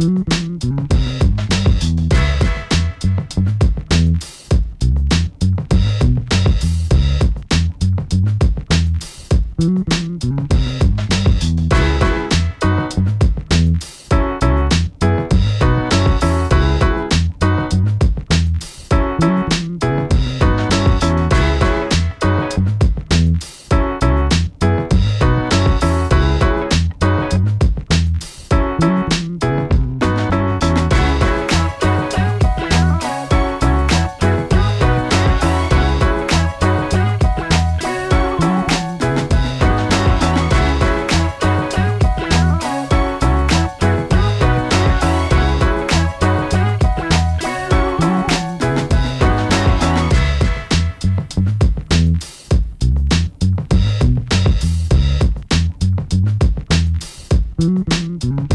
Mm-hmm. Mm-hmm.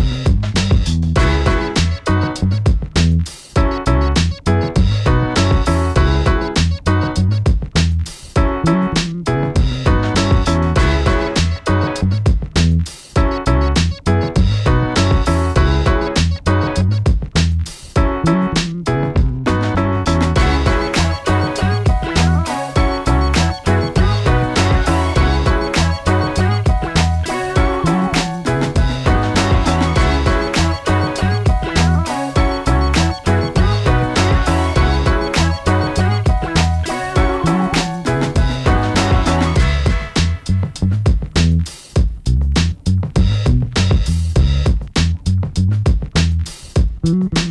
Mm-hmm.